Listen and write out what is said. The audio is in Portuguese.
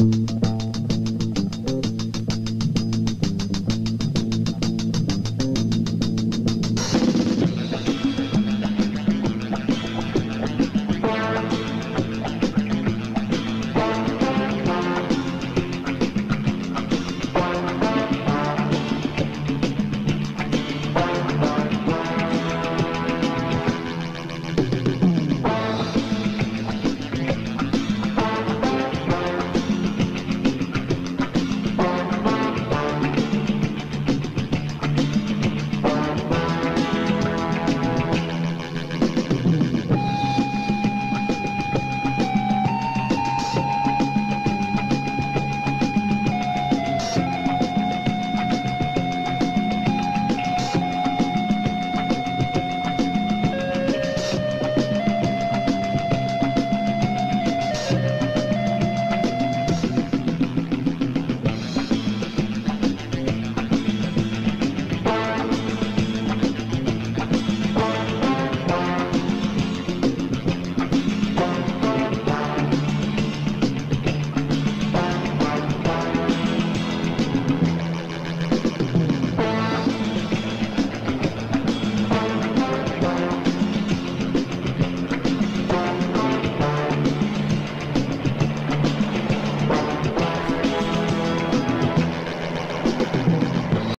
Música